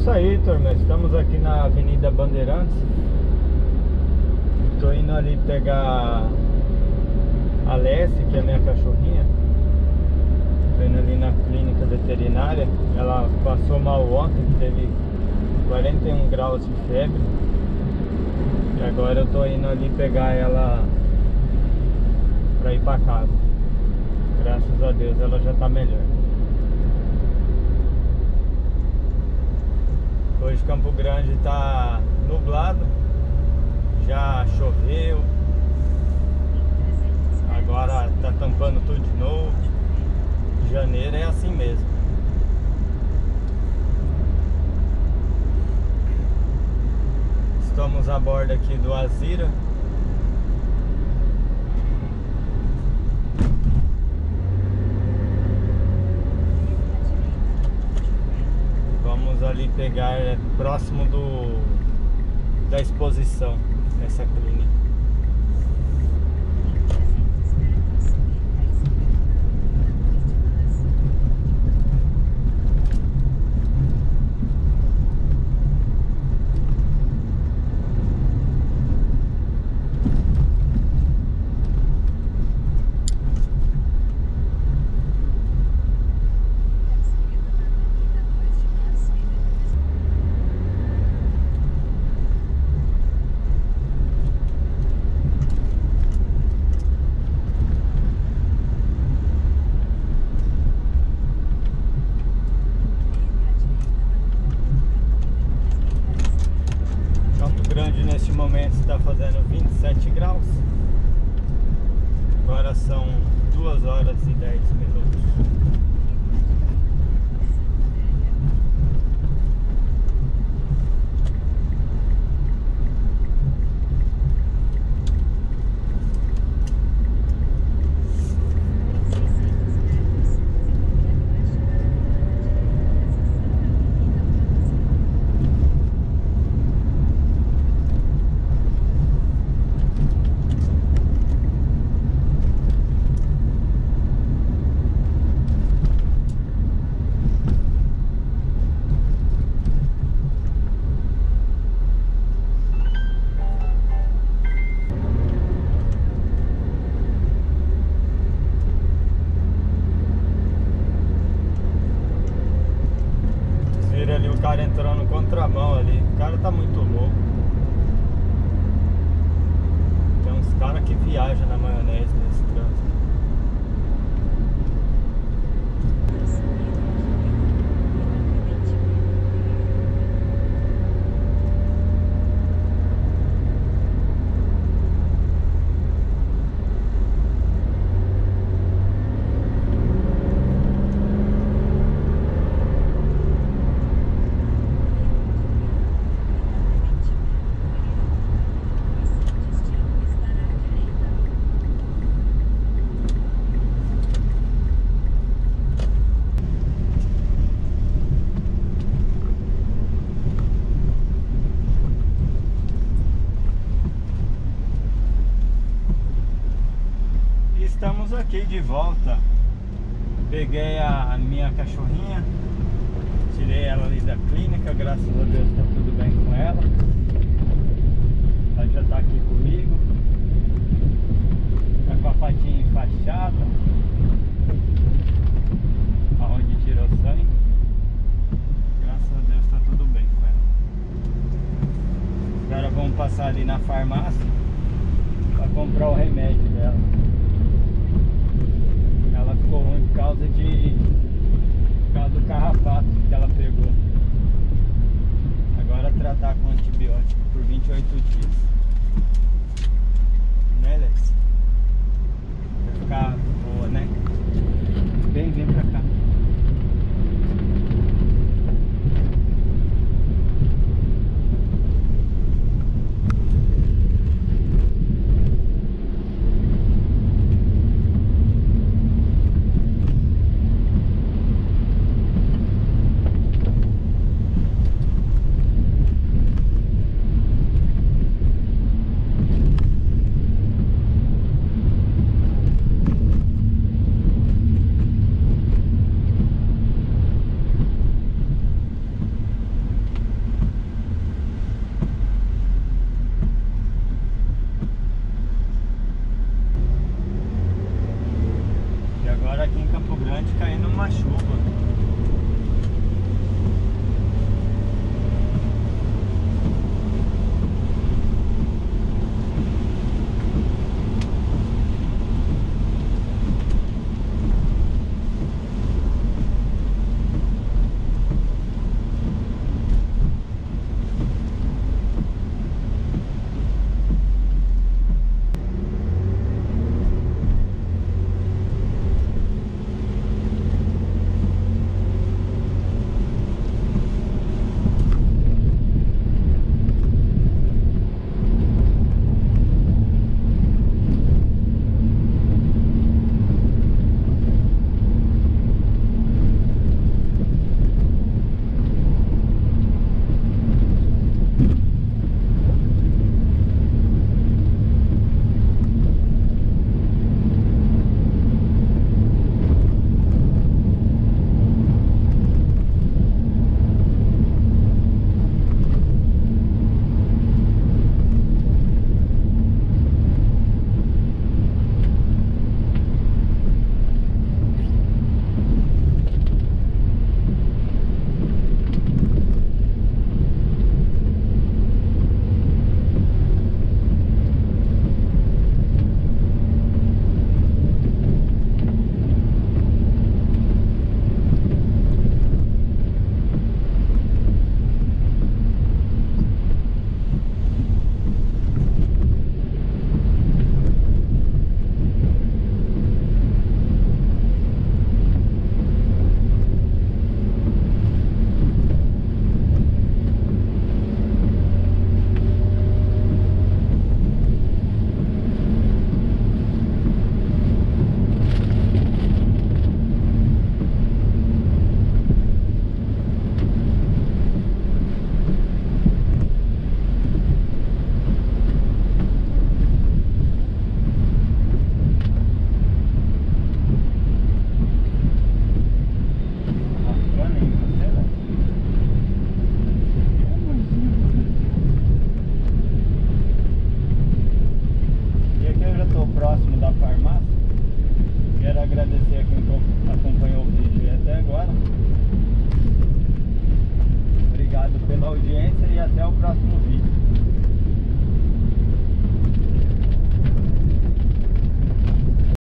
isso aí, turma. Estamos aqui na Avenida Bandeirantes. Tô indo ali pegar a Lessie, que é a minha cachorrinha. Tô indo ali na clínica veterinária. Ela passou mal ontem, teve 41 graus de febre. E agora eu tô indo ali pegar ela pra ir pra casa. Graças a Deus ela já tá melhor. Hoje Campo Grande tá nublado, já choveu, agora tá tampando tudo de novo. Janeiro é assim mesmo. Estamos a bordo aqui do Azira. Ali pegar é, próximo do da exposição essa clínica. Aqui de volta. Peguei a, minha cachorrinha, tirei ela ali da clínica, graças a Deus está tudo bem com ela. Ela já está aqui comigo. Tá com a patinha enfaixada. Grande caindo uma chuva.